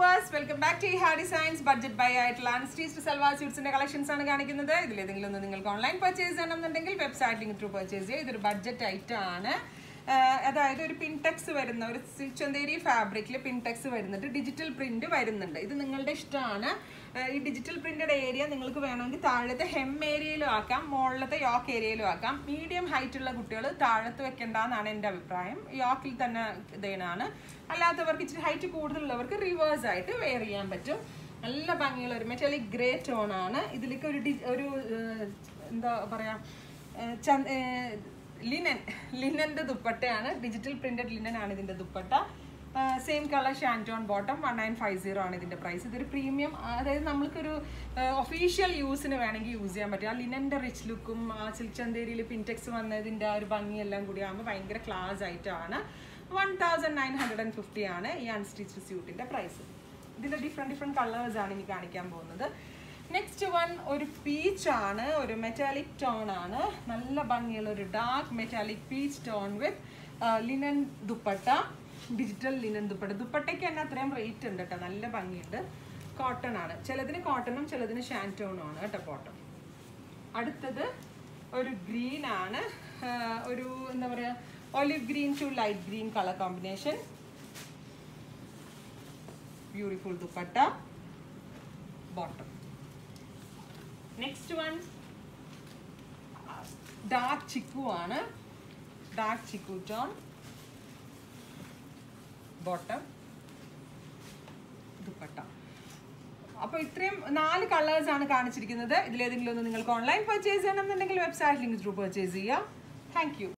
Viewers welcome back to ഹാ designs budget buy ആയിട്ടുള്ള unstitched salwar സ്യൂട്ട്സിന്റെ collections ആണ് കാണിക്കുന്നത്. ഇതിലേതെങ്കിലും ഒന്ന് നിങ്ങൾക്ക് ഓൺലൈൻ പർച്ചേസ് ചെയ്യണമെന്നുണ്ടെങ്കിൽ വെബ്സൈറ്റ് ലിങ്ക് ത്രൂ പർച്ചേസ് ചെയ്യുക. ഇതൊരു ബഡ്ജറ്റ് ഐറ്റം ആണ്. അതായത് ഒരു പിൻടെക്സ് വരുന്ന ഒരു ചുന്തേരി ഫാബ്രിക്കിൽ പിൻടെക്സ് വരുന്നുണ്ട്. ഡിജിറ്റൽ പ്രിന്റ് വരുന്നുണ്ട്. ഇത് നിങ്ങളുടെ ഇഷ്ടമാണ്. ഈ ഡിജിറ്റൽ പ്രിന്റഡ് ഏരിയ നിങ്ങൾക്ക് വേണമെങ്കിൽ താഴത്തെ ഹെം ഏരിയയിലും ആക്കാം മുകളിലത്തെ യോക്ക് ഏരിയയിലും ആക്കാം. മീഡിയം ഹൈറ്റ് ഉള്ള കുട്ടികൾ താഴത്ത് വെക്കേണ്ടെന്നാണ് എന്റെ അഭിപ്രായം. യോക്കിൽ തന്നെ ഇതേനാണ്. അല്ലാത്തവർക്ക് ഇച്ചിരി ഹൈറ്റ് കൂടുതലുള്ളവർക്ക് റിവേഴ്സ് ആയിട്ട് വെയർ ചെയ്യാൻ പറ്റും. നല്ല ഭംഗിയുള്ള ഒരു മെറ്റാലിക് ഗ്രേ ടോൺ ആണ്. ഇതിലേക്ക് ഒരു ഒരു എന്താ പറയാ ലിനൻ ലിനന്റെ ദുപ്പട്ടയാണ്. ഡിജിറ്റൽ പ്രിന്റഡ് ലിനൻ ആണ് ഇതിന്റെ dupatta. Same colour shantoon bottom one nine five zero ആണ് ഇതിന്റെ പ്രൈസ് ഇതൊരു പ്രീമിയം അതായത് നമ്മൾക്കൊരു ഒഫീഷ്യൽ യൂസിന് വേണമെങ്കിൽ യൂസ് ചെയ്യാൻ പറ്റും. ആ ലിനന്റെ റിച്ച് ലുക്കും ആ സിൽച്ചന്തേരിയിൽ പിൻടെക്സ് വന്നതിന്റെ ആ ഒരു ഭംഗിയെല്ലാം കൂടി ആകുമ്പോൾ ഭയങ്കര ക്ലാസ് ആയിട്ടാണ് one thousand nine hundred and fifty ആണ് ഈ അൺസ്റ്റിച്ച് സ്യൂട്ടിന്റെ പ്രൈസ് ഇതിന്റെ ഡിഫറെന്റ് ഡിഫറെന്റ് കളേഴ്സാണ് ഇനി കാണിക്കാൻ പോകുന്നത്. നെക്സ്റ്റ് വൺ ഒരു പീച്ച് ആണ്. ഒരു മെറ്റാലിക് ടോൺ ആണ്. നല്ല ഭംഗിയുള്ള ഒരു dark metallic peach tone with linen dupatta. Digital linen dupatta. ദുപ്പട്ടയ്ക്ക് തന്നെ അത്രയും റേറ്റ് ഉണ്ട് കേട്ടോ നല്ല ഭംഗിയുണ്ട്. കോട്ടൺ ആണ്. ചിലതിന് കോട്ടണും ചിലതിന് ഷാന്റോണും ആണ് കേട്ടോ കോട്ടൺ അടുത്തത് ഒരു ഗ്രീൻ ആണ്. ഒരു എന്താ പറയുക olive green to light green colour combination beautiful dupatta. Bottom next one dark chikoo ആണ്. Dark chikoo tone bottom dupatta അപ്പൊ ഇത്രയും നാല് കളേഴ്സ് ആണ് കാണിച്ചിരിക്കുന്നത്. ഇതിലേതെങ്കിലും ഒന്ന് നിങ്ങൾക്ക് ഓൺലൈൻ പർച്ചേസ് ചെയ്യണമെന്നുണ്ടെങ്കിൽ വെബ്സൈറ്റ് ലിങ്ക് ത്രൂ പർച്ചേസ് ചെയ്യുക താങ്ക്